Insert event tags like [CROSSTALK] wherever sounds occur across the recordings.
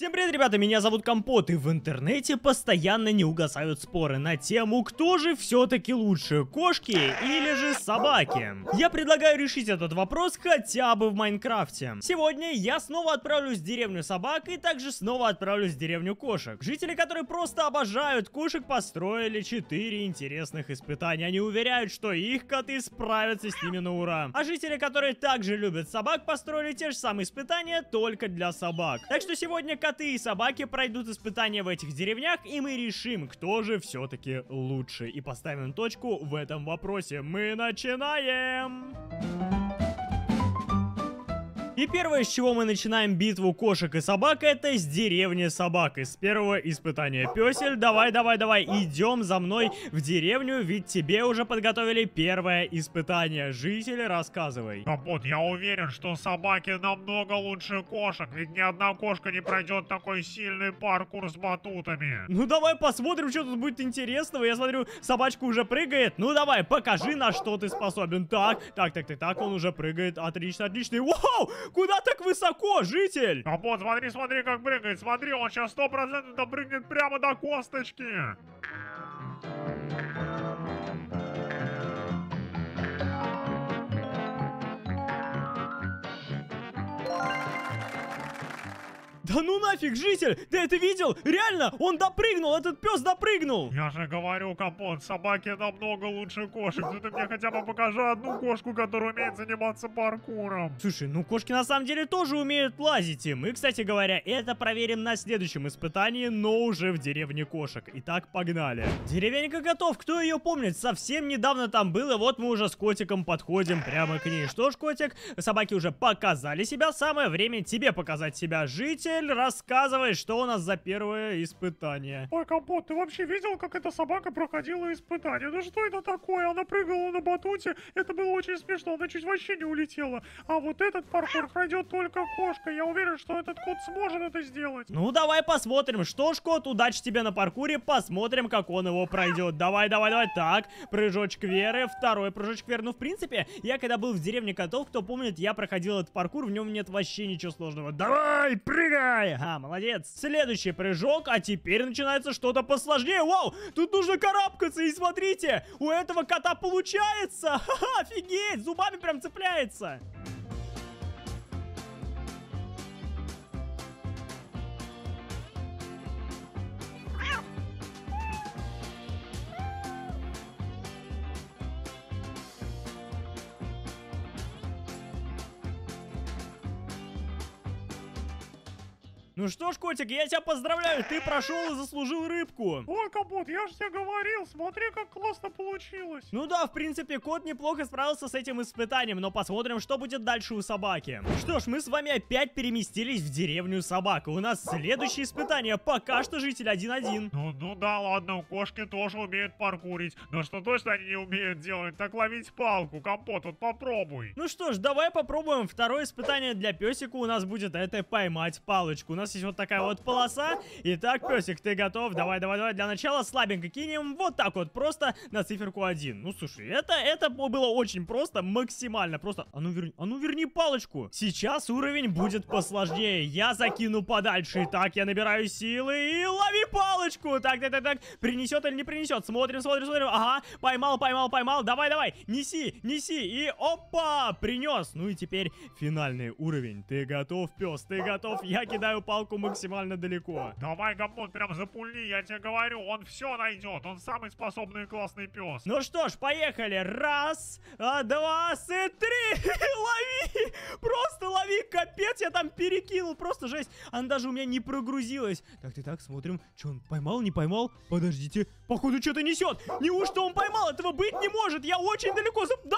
Всем привет, ребята, меня зовут Компот, и в интернете постоянно не угасают споры на тему, кто же все-таки лучше, кошки или же собаки. Я предлагаю решить этот вопрос хотя бы в Майнкрафте. Сегодня я снова отправлюсь в деревню собак и также снова отправлюсь в деревню кошек. Жители, которые просто обожают кошек, построили 4 интересных испытания. Они уверяют, что их коты справятся с ними на ура. А жители, которые также любят собак, построили те же самые испытания, только для собак. Так что сегодня коты и собаки пройдут испытания в этих деревнях, и мы решим, кто же все-таки лучше. И поставим точку в этом вопросе. Мы начинаем! И первое, с чего мы начинаем битву кошек и собак, это с деревни собак. Из первого испытания. Песель, давай, давай, давай, идем за мной в деревню, ведь тебе уже подготовили первое испытание. Жители, рассказывай. Капот, я уверен, что собаки намного лучше кошек, ведь ни одна кошка не пройдет такой сильный паркур с батутами. Ну давай посмотрим, что тут будет интересного. Я смотрю, собачка уже прыгает. Ну давай, покажи, на что ты способен. Так, так, так, так, так, он уже прыгает. Отлично, отлично. Вау! Куда так высоко, житель? Капот, смотри, смотри, как прыгает. Смотри, он сейчас сто процентов допрыгнет прямо до косточки. Да ну нафиг, житель! Ты это видел? Реально, он допрыгнул, этот пес допрыгнул! Я же говорю, Капот, собаки намного лучше кошек. Ну ты мне хотя бы покажи одну кошку, которая умеет заниматься паркуром. Слушай, ну кошки на самом деле тоже умеют лазить. И мы, кстати говоря, это проверим на следующем испытании, но уже в деревне кошек. Итак, погнали. Деревенька готов, кто ее помнит? Совсем недавно там был, и вот мы уже с котиком подходим прямо к ней. Что ж, котик, собаки уже показали себя, самое время тебе показать себя, житель. Рассказывай, что у нас за первое испытание. Ой, Компот, ты вообще видел, как эта собака проходила испытание? Ну что это такое? Она прыгала на батуте, это было очень смешно, она чуть вообще не улетела. А вот этот паркур пройдет только кошка. Я уверен, что этот кот сможет это сделать. Ну, давай посмотрим. Что ж, кот, удачи тебе на паркуре. Посмотрим, как он его пройдет. Давай, давай, давай. Так, прыжочек веры, второй прыжочек веры. Ну, в принципе, я когда был в деревне котов, кто помнит, я проходил этот паркур, в нем нет вообще ничего сложного. Давай, прыгай! Ага, молодец. Следующий прыжок, а теперь начинается что-то посложнее. Вау, тут нужно карабкаться, и смотрите, у этого кота получается. [LAUGHS] Ха-ха, офигеть, зубами прям цепляется. Ну что ж, котик, я тебя поздравляю, ты прошел и заслужил рыбку. Ой, Компот, я же тебе говорил, смотри, как классно получилось. Ну да, в принципе, кот неплохо справился с этим испытанием, но посмотрим, что будет дальше у собаки. Что ж, мы с вами опять переместились в деревню собак. У нас следующее испытание. Пока что житель 1-1. Ну, ну да, ладно, кошки тоже умеют паркурить. Но что точно они не умеют делать, так ловить палку. Компот, вот попробуй. Ну что ж, давай попробуем. Второе испытание для песика у нас будет это поймать палочку. У нас есть вот такая вот полоса. Итак, песик, ты готов? Давай, давай, давай. Для начала слабенько кинем. Вот так вот, просто на циферку 1. Ну, слушай, это, это было очень просто, максимально. Просто, а ну верни, а ну верни палочку. Сейчас уровень будет посложнее. Я закину подальше. Итак, я набираю силы и лови палочку. Так, так, так, так. Принесет или не принесет? Смотрим, смотрим, смотрим. Ага, поймал, поймал, поймал. Давай, давай. Неси, неси. И опа, принес. Ну и теперь финальный уровень. Ты готов, пес? Ты готов? Я кидаю палку максимально далеко. Давай, Компот, прям запульни, я тебе говорю, он все найдет. Он самый способный и классный пес. Ну что ж, поехали. Раз, а, два, и три. [LAUGHS] лови! Просто лови, капец, я там перекинул. Просто жесть. Она даже у меня не прогрузилась. Так, ты так, смотрим. Че, он поймал, не поймал? Подождите. Походу, что-то несет. Неужто он поймал? Этого быть не может. Я очень далеко. Да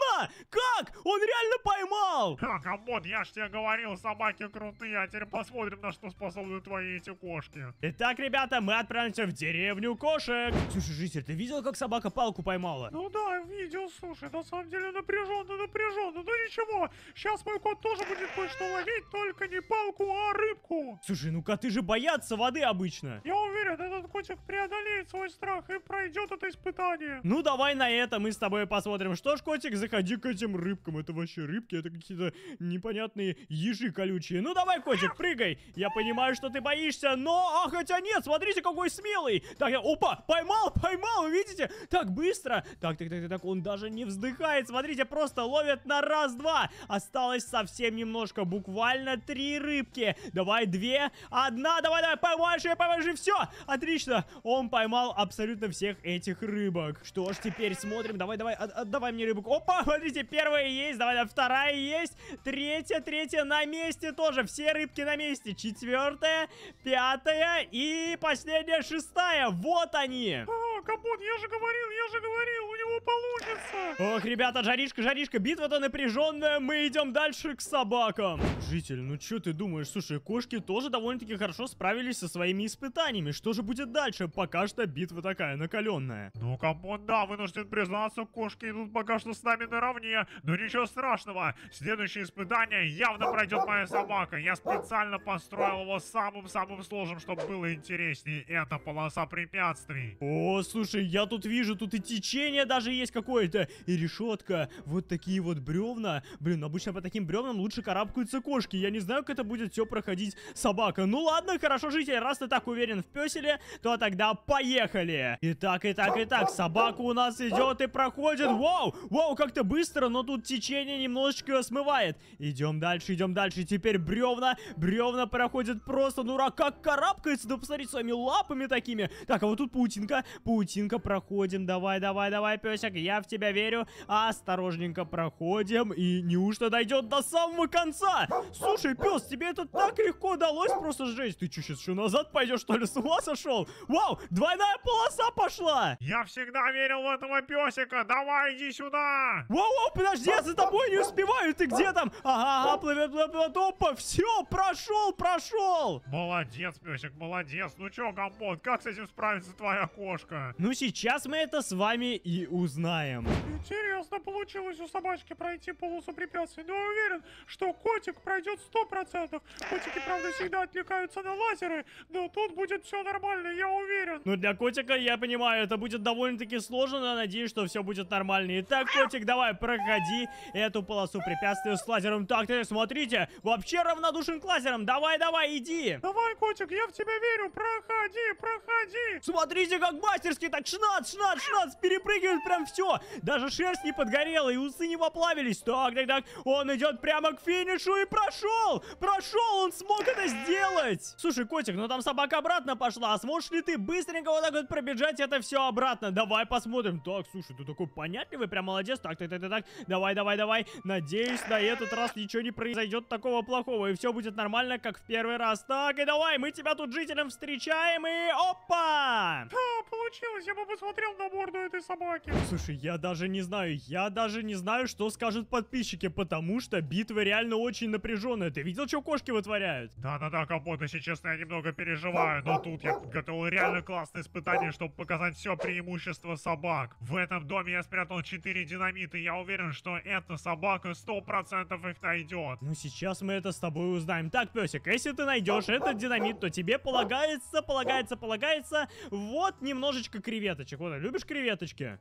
ладно! Как? Он реально поймал! [LAUGHS] Ха, Компот, я ж тебе говорил, собаки крутые, а теперь посмотрим, на что способны твои эти кошки. Итак, ребята, мы отправимся в деревню кошек. Слушай, житель, ты видел, как собака палку поймала? Ну да, видел, слушай, на самом деле напряженно, напряженно. Ну ничего, сейчас мой кот тоже будет кое-что ловить, только не палку, а рыбку. Слушай, ну коты же боятся воды обычно. Я уверен, уверен, этот котик преодолеет свой страх и пройдет это испытание. Ну, давай на это мы с тобой посмотрим. Что ж, котик, заходи к этим рыбкам. Это вообще рыбки, это какие-то непонятные ежи колючие. Ну, давай, котик, прыгай. Я понимаю, что ты боишься, но... А, хотя нет, смотрите, какой смелый. Так, я... Опа, поймал, поймал, видите? Так, быстро. Так, так, так, так, он даже не вздыхает. Смотрите, просто ловит на раз-два. Осталось совсем немножко, буквально три рыбки. Давай, две, одна, давай, давай, поймаешь, я поймаешь, и все. Отлично, он поймал абсолютно всех этих рыбок. Что ж, теперь смотрим, давай, давай, от, отдавай мне рыбок. Опа, смотрите, первая есть, давай, вторая есть, третья, третья на месте тоже, все рыбки на месте. Четвертая, пятая и последняя, шестая. Вот они. А, Компот, я же говорил, я же говорил, него получится. Ох, ребята, жаришка, жаришка, битва-то напряженная, мы идем дальше к собакам. Житель, ну что ты думаешь? Слушай, кошки тоже довольно-таки хорошо справились со своими испытаниями. Что же будет дальше? Пока что битва такая накаленная. Ну, Компот, да, вынужден признаться, кошки идут пока что с нами наравне. Но ничего страшного, следующее испытание явно пройдет моя собака. Я специально построил его самым-самым сложным, чтобы было интереснее. Это полоса препятствий. О, слушай, я тут вижу, тут и течение даже есть какое-то, и решетка, вот такие вот бревна. Блин, обычно по таким бревнам лучше карабкаются кошки. Я не знаю, как это будет все проходить собака. Ну ладно, хорошо, житель, раз ты так уверен в песеле, то тогда поехали. Итак, итак, итак, собака у нас идет и проходит. Вау, вау, как-то быстро, но тут течение немножечко смывает. Идем дальше, идем дальше. Теперь бревна, бревна проходят просто, ну как карабкается, да посмотри своими лапами такими. Так, а вот тут паутинка, паутинка, проходим. Давай, давай, давай, песик, я в тебя верю. Осторожненько проходим. И неужто дойдет до самого конца? Слушай, пес, тебе это так легко удалось просто сжечь. Ты что, сейчас еще назад пойдешь, что ли? С ума сошел? Вау, двойная полоса пошла! Я всегда верил в этого песика. Давай, иди сюда. Воу-воу, подожди, я за тобой не успеваю. Ты где там? Ага, ага, плывет, плывет. Опа, все, прошел, прошел. Молодец, песик, молодец. Ну чё, Компот, как с этим справится твоя кошка? Ну, сейчас мы это с вами и узнаем. Интересно получилось у собачки пройти полосу препятствий, но я уверен, что котик пройдет сто процентов. Котики, правда, всегда отвлекаются на лазеры, но тут будет все нормально, я уверен. Ну, для котика, я понимаю, это будет довольно-таки сложно, но надеюсь, что все будет нормально. Итак, котик, давай, проходи эту полосу препятствий с лазером. Так, ты смотрите, вообще равнодушен к лазерам. Давай, давай, иди. Давай, котик, я в тебя верю, проходи, проходи. Смотрите, как мастерски, так шнац, шнац, шнац, перепрыгивает прям все. Даже шерсть не подгорела и усы не поплавились. Так, так, так, он идет прямо к финишу и прошел. Прошел, он смог это сделать. Слушай, котик, ну там собака обратно пошла. А сможешь ли ты быстренько вот так вот пробежать это все обратно? Давай посмотрим. Так, слушай, ты такой понятливый, прям молодец. Так, так, так, так, так. Давай, давай, давай. Надеюсь, на этот раз ничего не произойдет такого плохого. И все будет нормально, как в первый раз. Так, и давай, мы тебя тут жителям встречаем. И опа! А, получилось, я бы посмотрел на морду этой собаки. Слушай, я даже не знаю, я даже не знаю, что скажут подписчики, потому что битва реально очень напряженная. Ты видел, что кошки вытворяют? Да-да-да, Компот, если честно, я немного переживаю, но тут я подготовил реально классное испытание, чтобы показать все преимущество собак. В этом доме я спрятал 4 динамита, и я уверен, что эта собака 100% их найдет. Ну, сейчас мы это с тобой узнаем. Так, песик, если ты найдешь этот динамит, то тебе полагается, полагается, полагается, вот немножечко креветочек. Вот, любишь креветочки?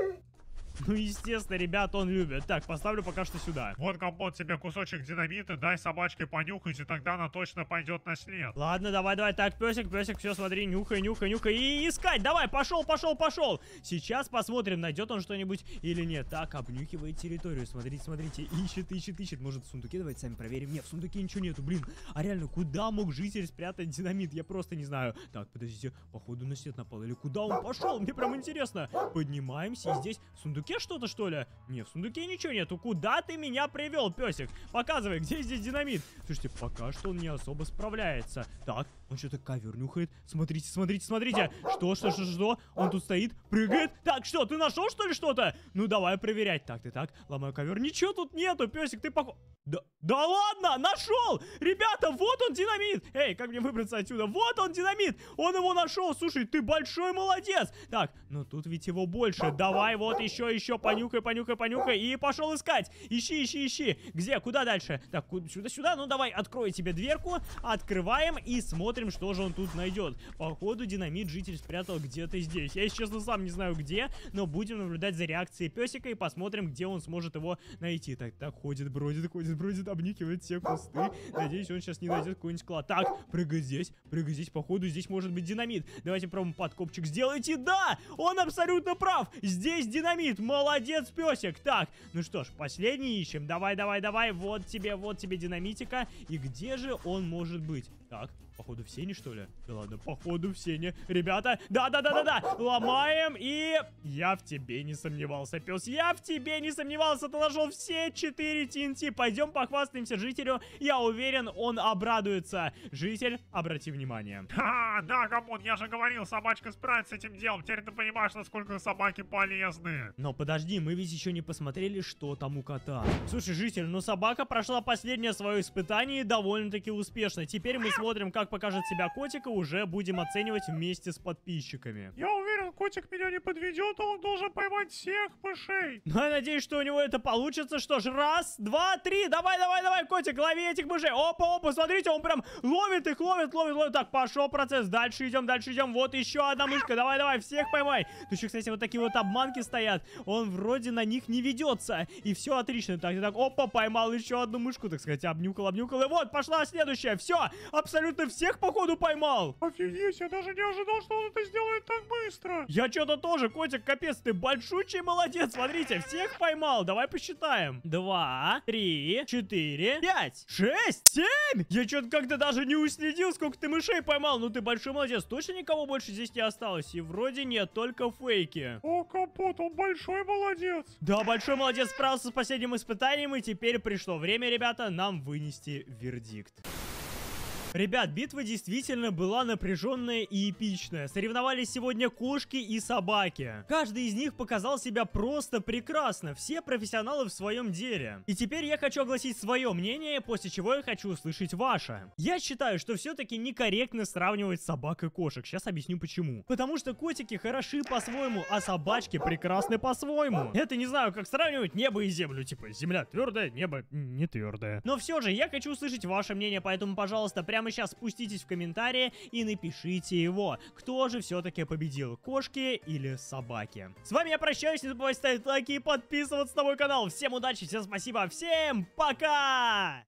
Mm-hmm. Ну, естественно, ребят, он любит. Так, поставлю пока что сюда. Вот, Компот, тебе кусочек динамита, дай собачке понюхать, и тогда она точно пойдет на след. Ладно, давай, давай. Так, песик, песик, все, смотри, нюхай, нюхай, нюхай. И искать, давай, пошел, пошел, пошел. Сейчас посмотрим, найдет он что-нибудь или нет. Так, обнюхивает территорию. Смотрите, смотрите, ищет, ищет, ищет. Может, в сундуке давайте сами проверим. Нет, в сундуке ничего нету, блин. А реально, куда мог житель спрятать динамит? Я просто не знаю. Так, подождите, походу на след напал. Или куда он пошел? Мне прям интересно. Поднимаемся, и здесь в сундуке что-то, что ли? Не, в сундуке ничего нету. Куда ты меня привел, песик? Показывай, где здесь динамит? Слушайте, пока что он не особо справляется. Так, он что-то ковер нюхает. Смотрите, смотрите, смотрите. Что, что, что, что? Он тут стоит, прыгает. Так, что, ты нашел, что ли, что-то? Ну, давай проверять. Так, ты так, ломаю ковер. Ничего тут нету, песик, ты похож... Да, да ладно, нашел! Ребята, вот он динамит! Эй, как мне выбраться отсюда? Вот он динамит! Он его нашел! Слушай, ты большой молодец! Так, ну тут ведь его больше. Давай вот еще, еще понюхай, понюхай, понюхай. И пошел искать. Ищи, ищи, ищи. Где? Куда дальше? Так, сюда-сюда. Ну, давай, открой тебе дверку. Открываем и смотрим, что же он тут найдет. Походу, динамит житель спрятал где-то здесь. Я, если честно, сам не знаю где, но будем наблюдать за реакцией песика и посмотрим, где он сможет его найти. Так, так, ходит, бродит, ходит, бродит, обникивает все кусты. Надеюсь, он сейчас не найдет какой-нибудь клад. Так, прыгай здесь, прыгай здесь. Походу, здесь может быть динамит. Давайте пробуем подкопчик сделать. И да, он абсолютно прав. Здесь динамит. Молодец, песик. Так, ну что ж, последний ищем. Давай, давай, давай. Вот тебе, вот тебе динамитика. И где же он может быть? Так, Походу в сене, что ли? Да ладно, походу в сене. Ребята, да-да-да-да-да, ломаем и... Я в тебе не сомневался, пес, я в тебе не сомневался. Ты нашел все четыре TNT. Пойдем похвастаемся жителю. Я уверен, он обрадуется. Житель, обрати внимание. Ха, да, Гамон, я же говорил, собачка справится с этим делом. Теперь ты понимаешь, насколько собаки полезны. Но подожди, мы ведь еще не посмотрели, что там у кота. Слушай, житель, ну собака прошла последнее свое испытание довольно-таки успешно. Теперь мы смотрим, как покажет себя котика, уже будем оценивать вместе с подписчиками. Я уверен, котик меня не подведет, он должен поймать всех мышей. Ну, я надеюсь, что у него это получится. Что ж, раз, два, три, давай, давай, давай, котик, лови этих мышей. Опа, опа, смотрите, он прям ловит их, ловит, ловит, ловит. Так, пошел процесс, дальше идем, дальше идем. Вот еще одна мышка, давай, давай, всех поймай. Тут еще, кстати, вот такие вот обманки стоят. Он вроде на них не ведется. И все отлично. Так, так, опа, поймал еще одну мышку, так сказать, обнюкал, обнюкал. И вот, пошла следующая. Все, абсолютно все всех, походу, поймал. Офигеть, я даже не ожидал, что он это сделает так быстро. Я что-то тоже, котик, капец, ты большущий молодец. Смотрите, всех поймал. Давай посчитаем. Два, три, четыре, пять, шесть, семь. Я что-то как-то даже не уследил, сколько ты мышей поймал. Ну ты большой молодец. Точно никого больше здесь не осталось? И вроде нет, только фейки. О, Капот, он большой молодец. Да, большой молодец, справился с последним испытанием. И теперь пришло время, ребята, нам вынести вердикт. Ребят, битва действительно была напряженная и эпичная. Соревновались сегодня кошки и собаки. Каждый из них показал себя просто прекрасно. Все профессионалы в своем деле. И теперь я хочу огласить свое мнение, после чего я хочу услышать ваше. Я считаю, что все-таки некорректно сравнивать собак и кошек. Сейчас объясню почему. Потому что котики хороши по-своему, а собачки прекрасны по-своему. Это не знаю, как сравнивать небо и землю. Типа, земля твердая, небо не твердое. Но все же, я хочу услышать ваше мнение, поэтому, пожалуйста, прямо прямо сейчас спуститесь в комментарии и напишите его. Кто же все-таки победил, кошки или собаки? С вами я прощаюсь, не забывайте ставить лайки и подписываться на мой канал. Всем удачи, всем спасибо, всем пока!